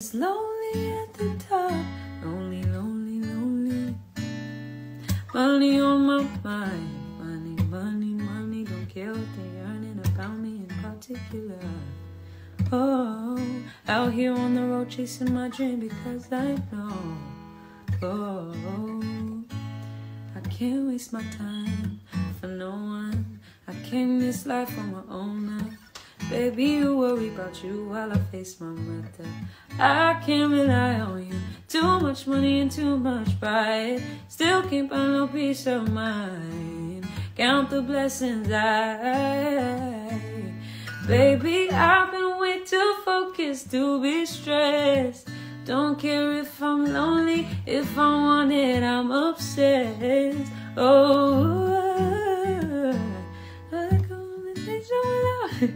It's lonely at the top, lonely, lonely, lonely. Money on my mind, money, money, money. Don't care what they're earning about me in particular. Oh, out here on the road chasing my dream because I know. Oh, I can't waste my time for no one. I came this life on my own. Baby, you worry about you while I face my mother. I can't rely on you. Too much money and too much pride. Still can't find no peace of mind. Count the blessings I. Baby, I've been way too focused to be stressed. Don't care if I'm lonely, if I want it, I'm obsessed. Oh, I, I, I, I,